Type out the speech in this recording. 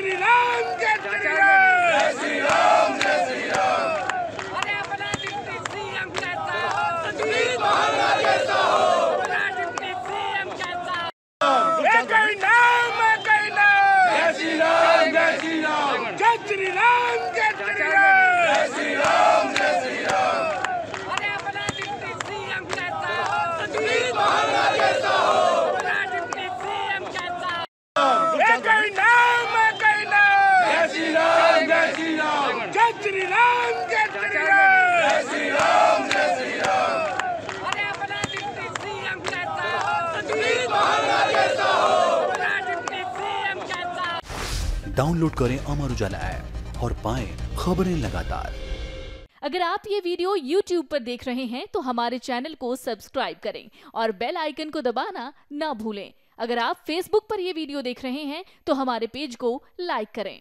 श्री राम जय श्री राम जय श्री राम जय श्री राम अरे अपना डिप्टी सीएम कैसा हो? सुधीर महाना कैसा हो। अपना डिप्टी सीएम कैसा हो? ये कोई नाम जय श्री राम जय श्री राम जय श्री राम जय श्री राम श्री राम जय श्री राम जय श्री राम जय श्री राम अरे अपना सीएम कहता हो सभी कहता हो। अपना सीएम कहता डाउनलोड करें अमर उजाला ऐप और पाएँ खबरें लगातार। अगर आप ये वीडियो YouTube पर देख रहे हैं तो हमारे चैनल को सब्सक्राइब करें और बेल आइकन को दबाना ना भूलें। अगर आप Facebook पर यह वीडियो देख रहे हैं तो हमारे पेज को लाइक करें।